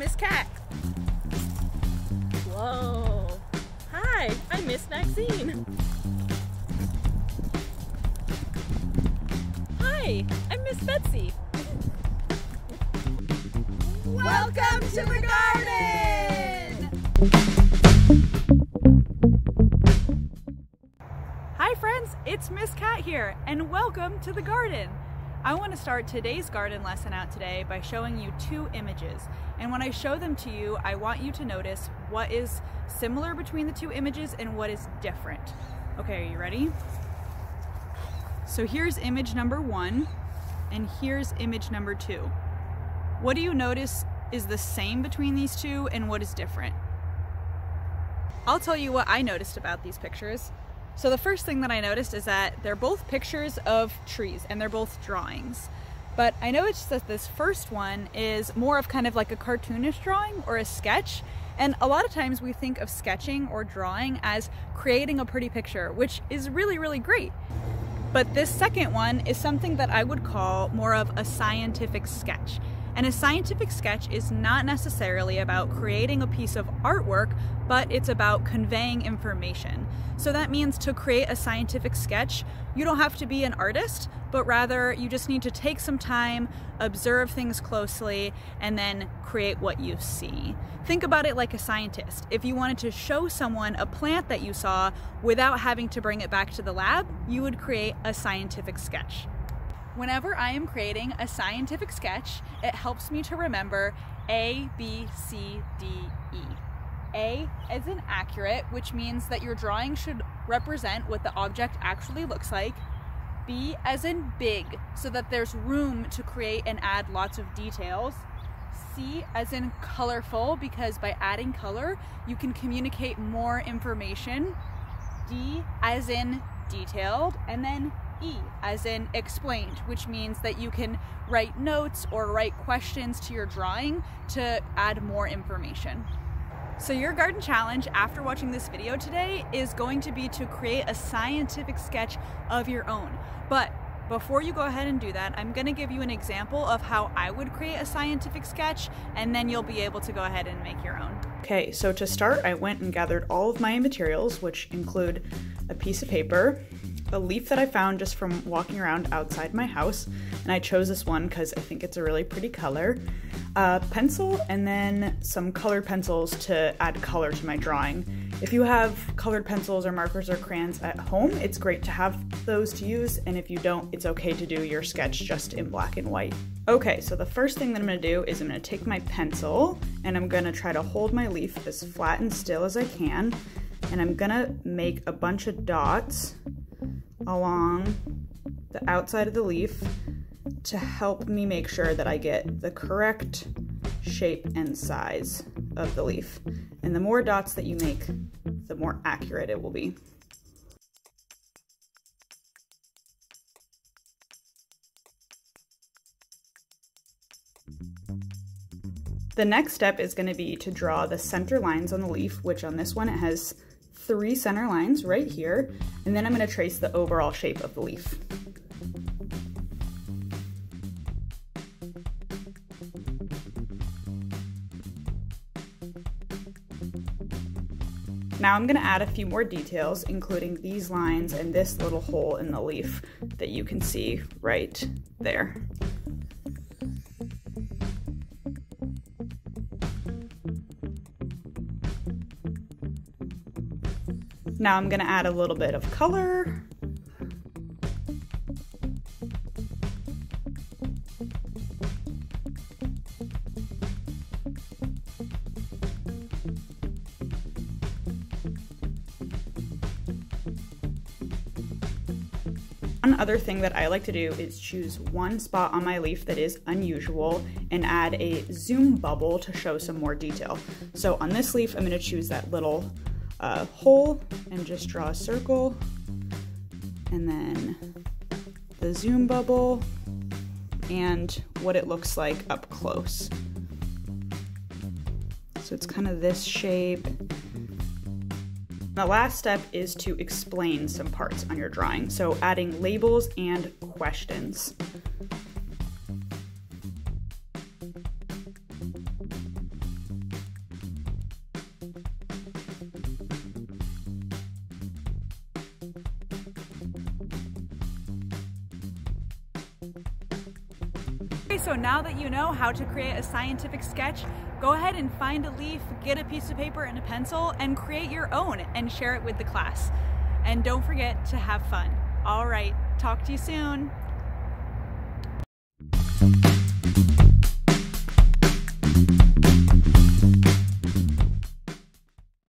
Miss Kat. Whoa. Hi, I'm Miss Maxine. Hi, I'm Miss Betsy. Welcome to the garden! Hi friends, it's Miss Kat here, and welcome to the garden. I want to start today's garden lesson out today by showing you two images. And when I show them to you, I want you to notice what is similar between the two images and what is different. Okay, are you ready? So here's image number one, and here's image number two. What do you notice is the same between these two and what is different? I'll tell you what I noticed about these pictures. So the first thing that I noticed is that they're both pictures of trees and they're both drawings. But I noticed that this first one is more of kind of like a cartoonish drawing or a sketch. And a lot of times we think of sketching or drawing as creating a pretty picture, which is really, really great. But this second one is something that I would call more of a scientific sketch. And a scientific sketch is not necessarily about creating a piece of artwork, but it's about conveying information. So that means to create a scientific sketch, you don't have to be an artist, but rather you just need to take some time, observe things closely, and then create what you see. Think about it like a scientist. If you wanted to show someone a plant that you saw without having to bring it back to the lab, you would create a scientific sketch. Whenever I am creating a scientific sketch, it helps me to remember A, B, C, D, E. A as in accurate, which means that your drawing should represent what the object actually looks like. B as in big, so that there's room to create and add lots of details. C as in colorful, because by adding color, you can communicate more information. D as in detailed, and then E as in explained, which means that you can write notes or write questions to your drawing to add more information. So your garden challenge after watching this video today is going to be to create a scientific sketch of your own. But before you go ahead and do that, I'm gonna give you an example of how I would create a scientific sketch and then you'll be able to go ahead and make your own. Okay, so to start, I went and gathered all of my materials, which include a piece of paper, a leaf that I found just from walking around outside my house, and I chose this one because I think it's a really pretty color. A pencil, and then some colored pencils to add color to my drawing. If you have colored pencils or markers or crayons at home, it's great to have those to use, and if you don't, it's okay to do your sketch just in black and white. Okay, so the first thing that I'm gonna do is I'm gonna take my pencil and I'm gonna try to hold my leaf as flat and still as I can, and I'm gonna make a bunch of dots along the outside of the leaf to help me make sure that I get the correct shape and size of the leaf. And the more dots that you make, the more accurate it will be. The next step is gonna be to draw the center lines on the leaf, which on this one it has three center lines right here, and then I'm gonna trace the overall shape of the leaf. Now I'm gonna add a few more details, including these lines and this little hole in the leaf that you can see right there. Now I'm gonna add a little bit of color. One other thing that I like to do is choose one spot on my leaf that is unusual and add a zoom bubble to show some more detail. So on this leaf, I'm gonna choose that little uh, hole and just draw a circle and then the zoom bubble and what it looks like up close. So it's kind of this shape. The last step is to explain some parts on your drawing. So adding labels and questions. So now that you know how to create a scientific sketch, go ahead and find a leaf, get a piece of paper and a pencil, and create your own and share it with the class. And don't forget to have fun. All right, talk to you soon.